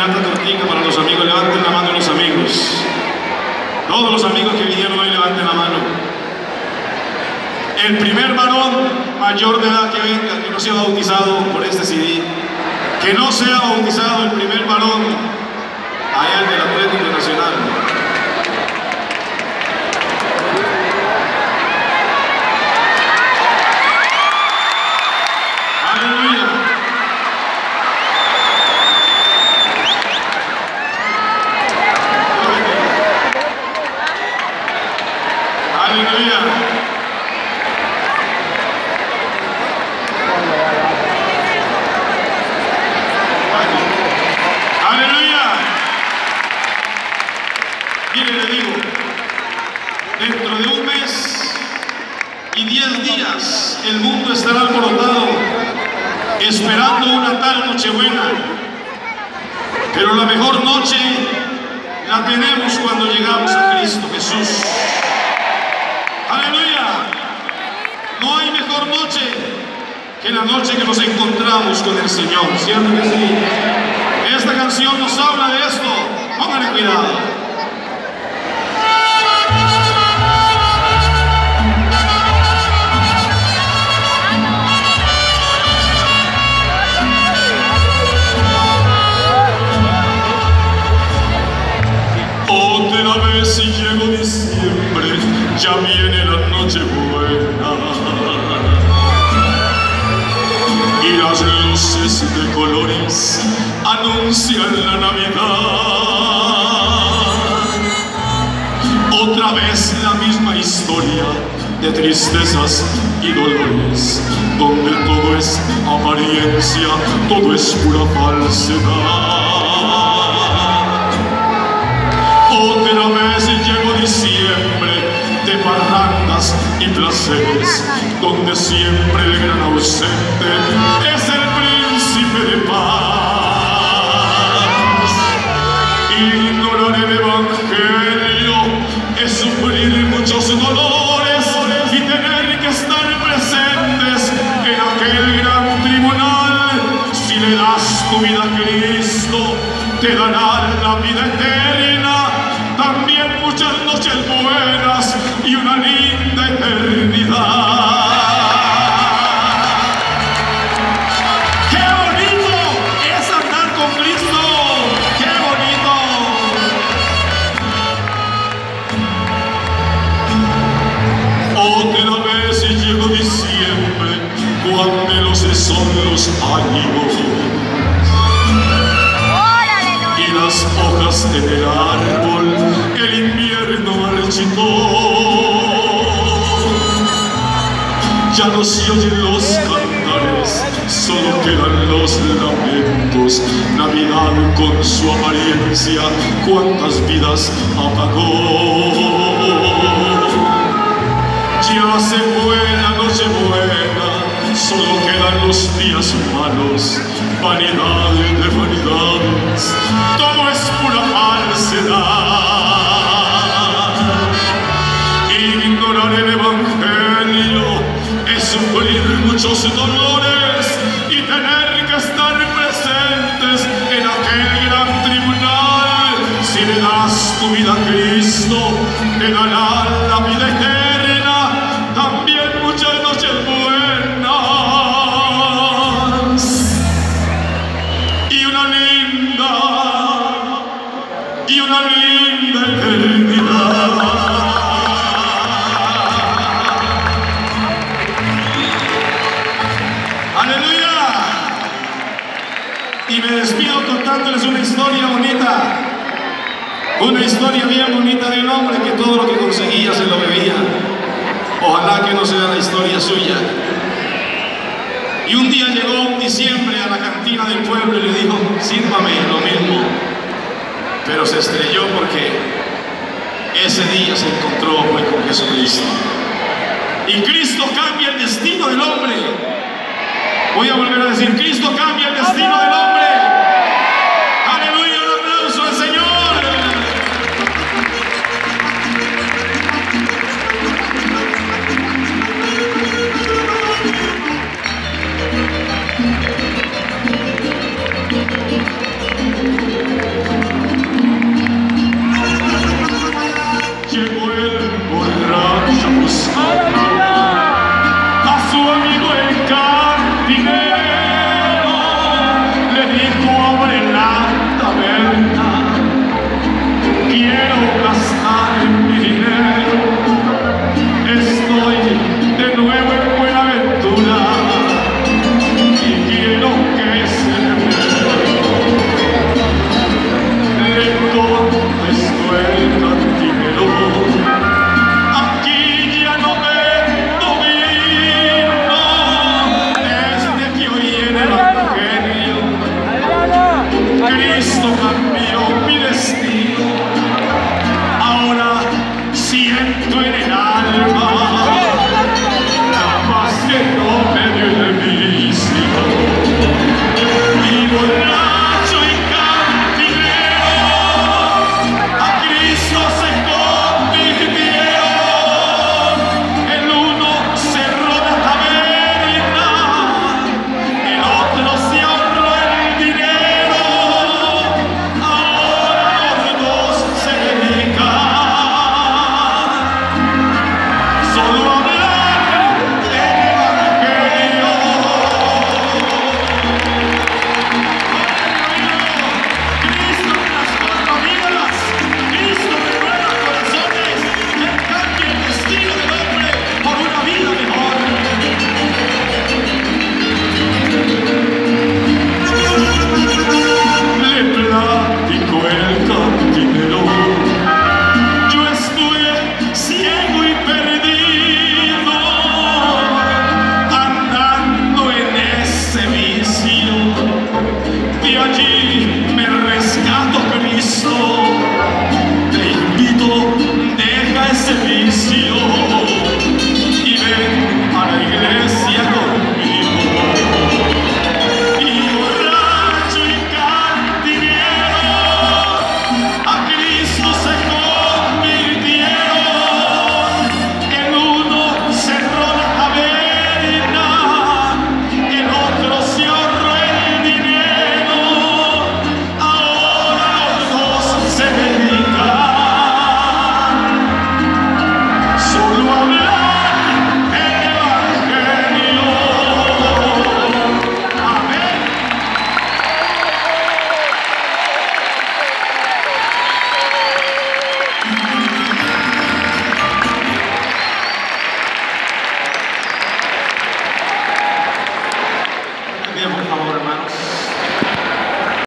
serenata cortica para los amigos. Levanten la mano los amigos. Todos los amigos que vinieron hoy levanten la mano. El primer varón mayor de edad que venga, que no sea bautizado por este CD, que no sea bautizado el primer varón allá en el Atlético Nacional. Esperando una tal nochebuena. Pero la mejor noche la tenemos cuando llegamos a Cristo Jesús. Aleluya. No hay mejor noche que la noche que nos encontramos con el Señor. ¿Cierto que sí? Esta canción nos habla de esto. Luces de colores anuncian la Navidad. Otra vez la misma historia de tristezas y dolores, donde todo es apariencia, todo es pura falsedad. Otra vez llegó diciembre de parrandas y placeres, donde siempre el gran ausente vida a Cristo, te dará la vida eterna. También muchas noches buenas Ya no se oyen los cantares, solo quedan los lamentos. Navidad con su apariencia, cuántas vidas apagó. Ya se fue la noche buena, solo quedan los días malos, vanidad de vanidades, todo es Jean se donne Una historia bien bonita de un hombre que todo lo que conseguía se lo bebía. Ojalá que no sea la historia suya. Y un día llegó un diciembre a la cantina del pueblo y le dijo, sírvame lo mismo. Pero se estrelló porque ese día se encontró con Jesucristo. Y Cristo cambia el destino del hombre. Voy a volver a decir, Cristo cambia el destino del hombre. Boha, miłą mileś